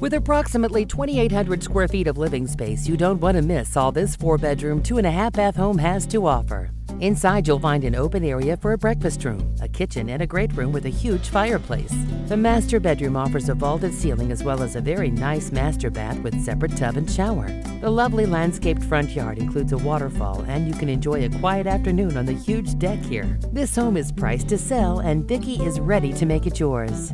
With approximately 2,800 square feet of living space, you don't want to miss all this four bedroom, two and a half bath home has to offer. Inside, you'll find an open area for a breakfast room, a kitchen, and a great room with a huge fireplace. The master bedroom offers a vaulted ceiling as well as a very nice master bath with separate tub and shower. The lovely landscaped front yard includes a waterfall, and you can enjoy a quiet afternoon on the huge deck here. This home is priced to sell, and Vicki is ready to make it yours.